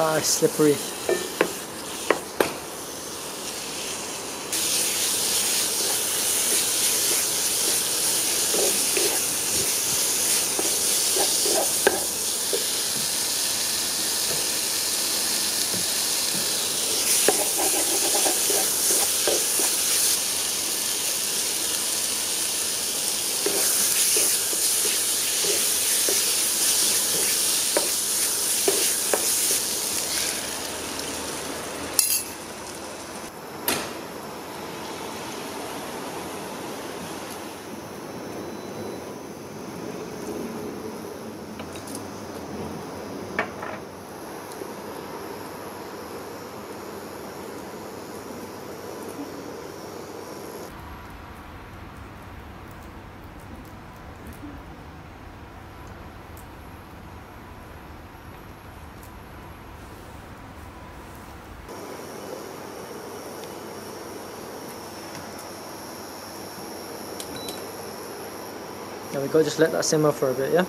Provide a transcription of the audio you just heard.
Ah, slippery. There we go, just let that simmer for a bit, yeah?